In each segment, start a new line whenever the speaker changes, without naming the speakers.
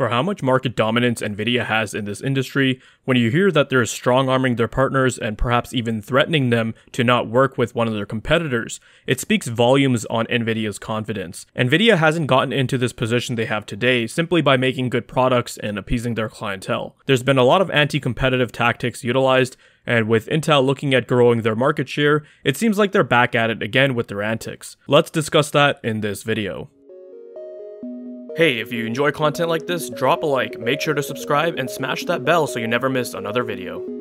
For how much market dominance Nvidia has in this industry, when you hear that they're strong arming their partners and perhaps even threatening them to not work with one of their competitors, it speaks volumes on Nvidia's confidence. Nvidia hasn't gotten into this position they have today simply by making good products and appeasing their clientele. There's been a lot of anti-competitive tactics utilized, and with Intel looking at growing their market share, it seems like they're back at it again with their antics. Let's discuss that in this video. Hey, if you enjoy content like this, drop a like, make sure to subscribe, and smash that bell so you never miss another video.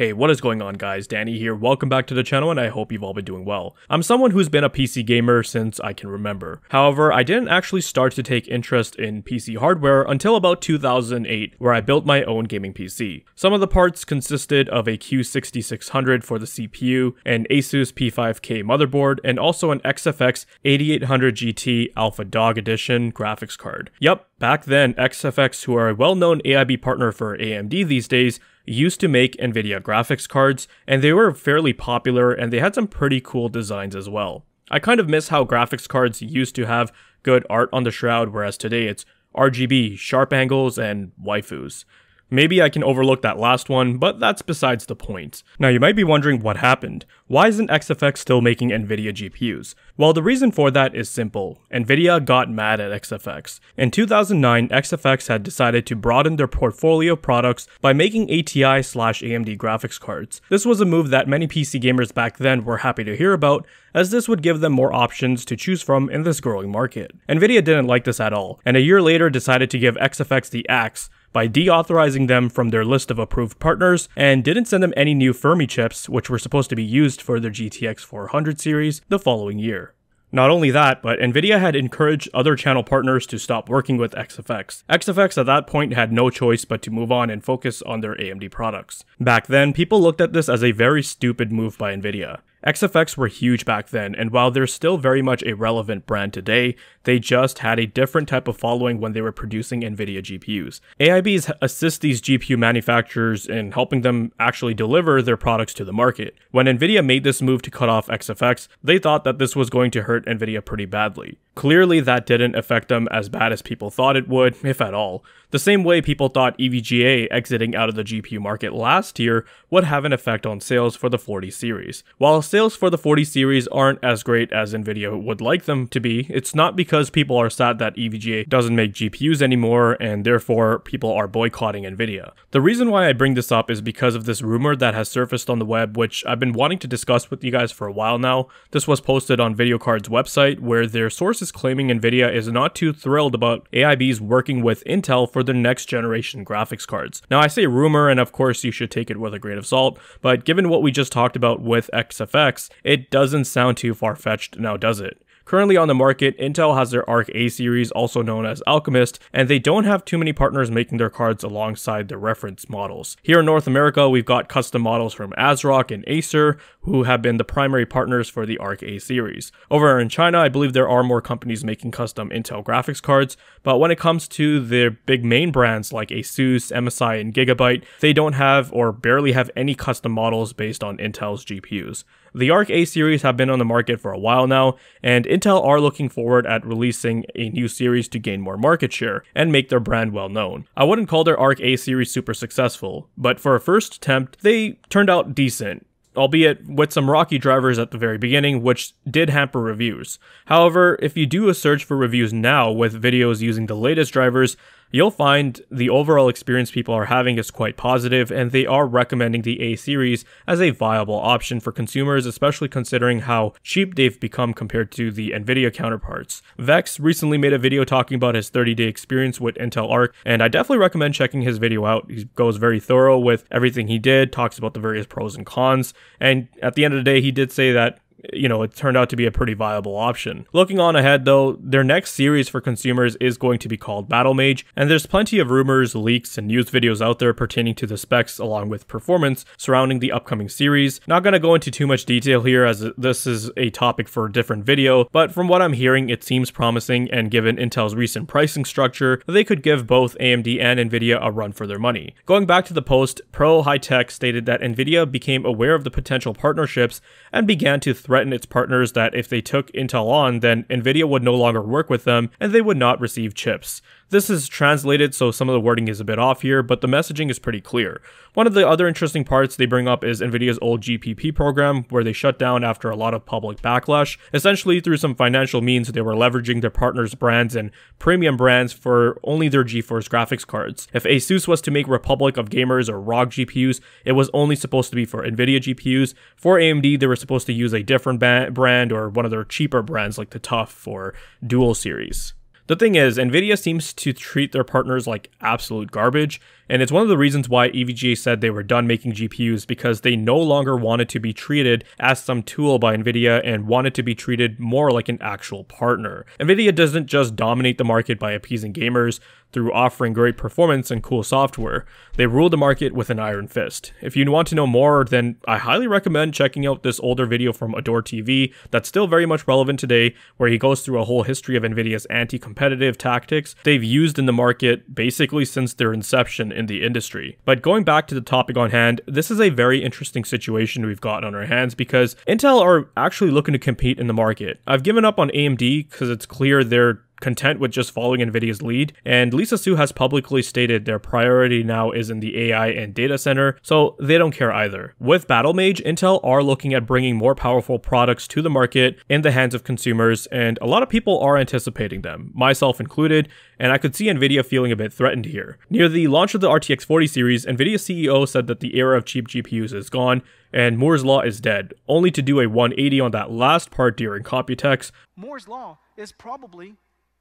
Hey, what is going on guys? Danny here. Welcome back to the channel and I hope you've all been doing well. I'm someone who's been a PC gamer since I can remember. However, I didn't actually start to take interest in PC hardware until about 2008 where I built my own gaming PC. Some of the parts consisted of a Q6600 for the CPU, an Asus P5K motherboard, and also an XFX 8800 GT Alpha Dog Edition graphics card. Yep, back then XFX, who are a well-known AIB partner for AMD these days, used to make NVIDIA graphics cards, and they were fairly popular and they had some pretty cool designs as well. I kind of miss how graphics cards used to have good art on the shroud, whereas today it's RGB, sharp angles, and waifus. Maybe I can overlook that last one, but that's besides the point. Now you might be wondering what happened. Why isn't XFX still making Nvidia GPUs? Well, the reason for that is simple. Nvidia got mad at XFX. In 2009, XFX had decided to broaden their portfolio products by making ATI slash AMD graphics cards. This was a move that many PC gamers back then were happy to hear about, as this would give them more options to choose from in this growing market. Nvidia didn't like this at all, and a year later decided to give XFX the axe by deauthorizing them from their list of approved partners and didn't send them any new Fermi chips, which were supposed to be used for their GTX 400 series the following year. Not only that, but Nvidia had encouraged other channel partners to stop working with XFX. XFX at that point had no choice but to move on and focus on their AMD products. Back then, people looked at this as a very stupid move by Nvidia. XFX were huge back then, and while they're still very much a relevant brand today, they just had a different type of following when they were producing NVIDIA GPUs. AIBs assist these GPU manufacturers in helping them actually deliver their products to the market. When NVIDIA made this move to cut off XFX, they thought that this was going to hurt NVIDIA pretty badly. Clearly, that didn't affect them as bad as people thought it would, if at all. The same way people thought EVGA exiting out of the GPU market last year would have an effect on sales for the 40 series. While sales for the 40 series aren't as great as Nvidia would like them to be, it's not because people are sad that EVGA doesn't make GPUs anymore and therefore people are boycotting Nvidia. The reason why I bring this up is because of this rumor that has surfaced on the web, which I've been wanting to discuss with you guys for a while now. This was posted on VideoCardz website where their sources claiming Nvidia is not too thrilled about AIBs working with Intel for for the next generation graphics cards. Now I say rumor and of course you should take it with a grain of salt, but given what we just talked about with XFX, it doesn't sound too far-fetched now does it? Currently on the market, Intel has their Arc A series, also known as Alchemist, and they don't have too many partners making their cards alongside their reference models. Here in North America, we've got custom models from ASRock and Acer, who have been the primary partners for the Arc A series. Over in China, I believe there are more companies making custom Intel graphics cards, but when it comes to their big main brands like Asus, MSI, and Gigabyte, they don't have or barely have any custom models based on Intel's GPUs. The Arc A series have been on the market for a while now, and Intel are looking forward at releasing a new series to gain more market share and make their brand well known. I wouldn't call their Arc A series super successful, but for a first attempt, they turned out decent albeit with some rocky drivers at the very beginning, which did hamper reviews. However, if you do a search for reviews now with videos using the latest drivers, you'll find the overall experience people are having is quite positive and they are recommending the A series as a viable option for consumers, especially considering how cheap they've become compared to the Nvidia counterparts. Vex recently made a video talking about his 30 day experience with Intel Arc, and I definitely recommend checking his video out. He goes very thorough with everything he did, talks about the various pros and cons, and at the end of the day, he did say that you know, it turned out to be a pretty viable option. Looking on ahead though, their next series for consumers is going to be called Battlemage, and there's plenty of rumors, leaks, and news videos out there pertaining to the specs along with performance surrounding the upcoming series. Not gonna go into too much detail here as this is a topic for a different video, but from what I'm hearing, it seems promising and given Intel's recent pricing structure, they could give both AMD and Nvidia a run for their money. Going back to the post, Pro High Tech stated that Nvidia became aware of the potential partnerships and began to threatened its partners that if they took Intel on, then Nvidia would no longer work with them and they would not receive chips. This is translated, so some of the wording is a bit off here, but the messaging is pretty clear. One of the other interesting parts they bring up is NVIDIA's old GPP program, where they shut down after a lot of public backlash. Essentially, through some financial means, they were leveraging their partners' brands and premium brands for only their GeForce graphics cards. If Asus was to make Republic of Gamers or ROG GPUs, it was only supposed to be for NVIDIA GPUs. For AMD, they were supposed to use a different brand or one of their cheaper brands like the TUF or Dual Series. The thing is, Nvidia seems to treat their partners like absolute garbage, and it's one of the reasons why EVGA said they were done making GPUs because they no longer wanted to be treated as some tool by Nvidia and wanted to be treated more like an actual partner. Nvidia doesn't just dominate the market by appeasing gamers through offering great performance and cool software. They rule the market with an iron fist. If you want to know more, then I highly recommend checking out this older video from AdoredTV that's still very much relevant today, where he goes through a whole history of Nvidia's anti-competitive tactics they've used in the market basically since their inception in the industry. But going back to the topic on hand, this is a very interesting situation we've got on our hands because Intel are actually looking to compete in the market. I've given up on AMD because it's clear they're content with just following NVIDIA's lead, and Lisa Su has publicly stated their priority now is in the AI and data center, so they don't care either. With Battlemage, Intel are looking at bringing more powerful products to the market in the hands of consumers, and a lot of people are anticipating them, myself included, and I could see Nvidia feeling a bit threatened here. Near the launch of the RTX 40 series, Nvidia CEO said that the era of cheap GPUs is gone, and Moore's Law is dead, only to do a 180 on that last part during Computex.
Moore's Law is probably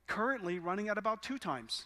currently running at about two times.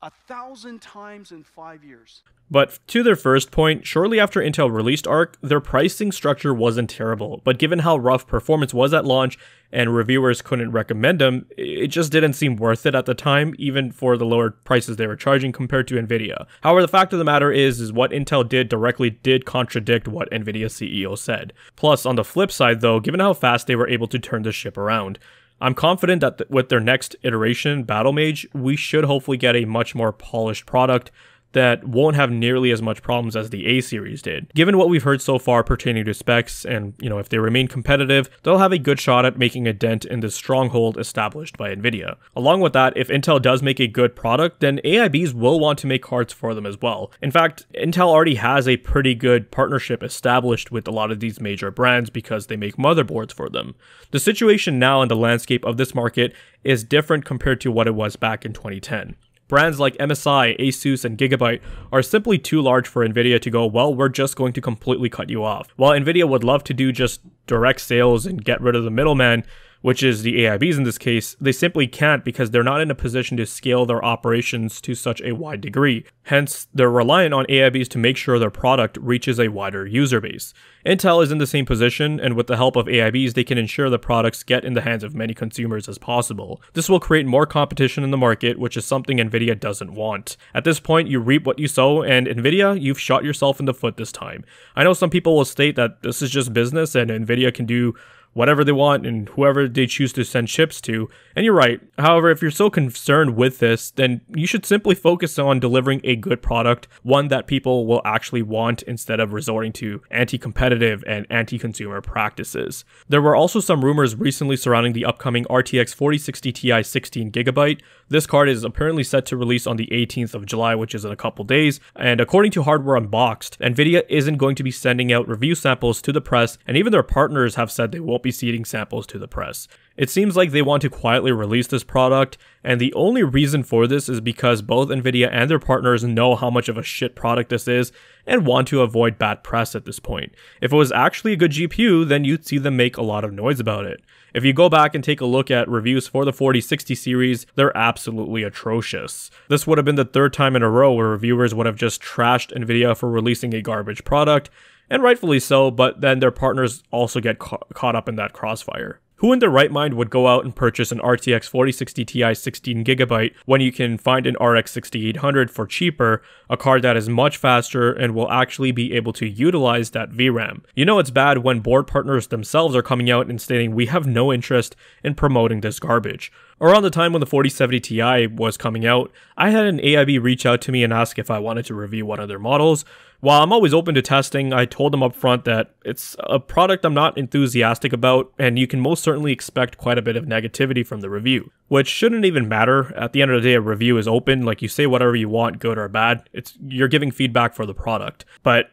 A thousand times in five years.
But to their first point, shortly after Intel released Arc, their pricing structure wasn't terrible, but given how rough performance was at launch and reviewers couldn't recommend them, it just didn't seem worth it at the time, even for the lower prices they were charging compared to Nvidia. However, the fact of the matter is, is what Intel did directly did contradict what Nvidia CEO said. Plus, on the flip side though, given how fast they were able to turn the ship around, I'm confident that th- with their next iteration, Battlemage, we should hopefully get a much more polished product that won't have nearly as much problems as the A series did. Given what we've heard so far pertaining to specs and, you know, if they remain competitive, they'll have a good shot at making a dent in the stronghold established by Nvidia. Along with that, if Intel does make a good product, then AIBs will want to make cards for them as well. In fact, Intel already has a pretty good partnership established with a lot of these major brands because they make motherboards for them. The situation now in the landscape of this market is different compared to what it was back in 2010. Brands like MSI, Asus, and Gigabyte are simply too large for Nvidia to go, well, we're just going to completely cut you off. While Nvidia would love to do just direct sales and get rid of the middleman, which is the AIBs in this case, they simply can't because they're not in a position to scale their operations to such a wide degree. Hence, they're reliant on AIBs to make sure their product reaches a wider user base. Intel is in the same position, and with the help of AIBs, they can ensure the products get in the hands of many consumers as possible. This will create more competition in the market, which is something Nvidia doesn't want. At this point, you reap what you sow, and Nvidia, you've shot yourself in the foot this time. I know some people will state that this is just business and Nvidia can do whatever they want and whoever they choose to send chips to. And you're right. However, if you're so concerned with this, then you should simply focus on delivering a good product, one that people will actually want instead of resorting to anti competitive and anti consumer practices. There were also some rumors recently surrounding the upcoming RTX 4060 Ti 16GB. This card is apparently set to release on the 18th of July, which is in a couple days. And according to Hardware Unboxed, Nvidia isn't going to be sending out review samples to the press, and even their partners have said they won't be seeding samples to the press. It seems like they want to quietly release this product, and the only reason for this is because both Nvidia and their partners know how much of a shit product this is and want to avoid bad press at this point. If it was actually a good GPU, then you'd see them make a lot of noise about it. If you go back and take a look at reviews for the 4060 series, they're absolutely atrocious. This would have been the third time in a row where reviewers would have just trashed Nvidia for releasing a garbage product, and rightfully so, but then their partners also get ca- caught up in that crossfire. Who in their right mind would go out and purchase an RTX 4060 Ti 16GB when you can find an RX 6800 for cheaper, a card that is much faster and will actually be able to utilize that VRAM? You know it's bad when board partners themselves are coming out and stating we have no interest in promoting this garbage. Around the time when the 4070 Ti was coming out, I had an AIB reach out to me and ask if I wanted to review one of their models. While I'm always open to testing, I told them up front that it's a product I'm not enthusiastic about, and you can most certainly expect quite a bit of negativity from the review. Which shouldn't even matter. At the end of the day, a review is open, like you say whatever you want, good or bad. It's you're giving feedback for the product. But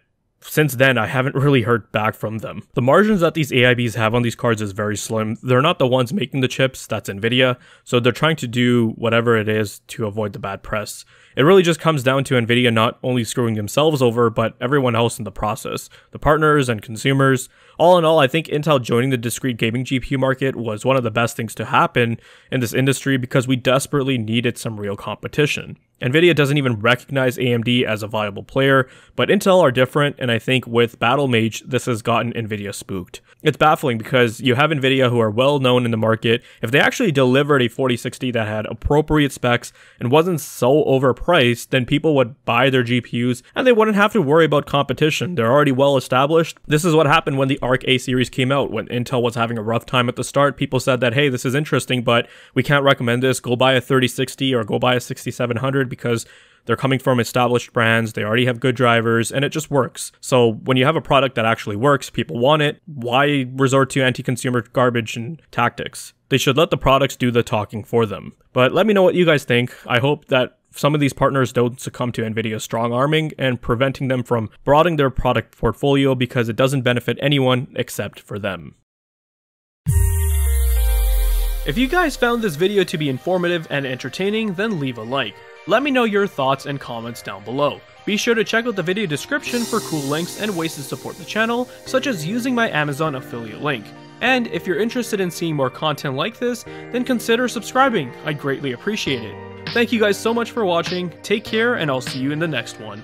since then, I haven't really heard back from them. The margins that these AIBs have on these cards is very slim. They're not the ones making the chips, that's Nvidia, so they're trying to do whatever it is to avoid the bad press. It really just comes down to Nvidia not only screwing themselves over, but everyone else in the process the partners and consumers. All in all, I think Intel joining the discrete gaming GPU market was one of the best things to happen in this industry because we desperately needed some real competition. Nvidia doesn't even recognize AMD as a viable player, but Intel are different, and I think with Battlemage, this has gotten Nvidia spooked. It's baffling because you have Nvidia who are well known in the market. If they actually delivered a 4060 that had appropriate specs and wasn't so overpriced, then people would buy their GPUs and they wouldn't have to worry about competition. They're already well established. This is what happened when the Arc A series came out. When Intel was having a rough time at the start, people said that, hey, this is interesting, but we can't recommend this. Go buy a 3060 or go buy a 6700 because they're coming from established brands, they already have good drivers, and it just works. So when you have a product that actually works, people want it, why resort to anti consumer garbage and tactics? They should let the products do the talking for them. But let me know what you guys think. I hope that some of these partners don't succumb to Nvidia's strong arming and preventing them from broadening their product portfolio because it doesn't benefit anyone except for them. If you guys found this video to be informative and entertaining, then leave a like. Let me know your thoughts and comments down below. Be sure to check out the video description for cool links and ways to support the channel, such as using my Amazon affiliate link. And if you're interested in seeing more content like this, then consider subscribing, I'd greatly appreciate it. Thank you guys so much for watching, take care, and I'll see you in the next one.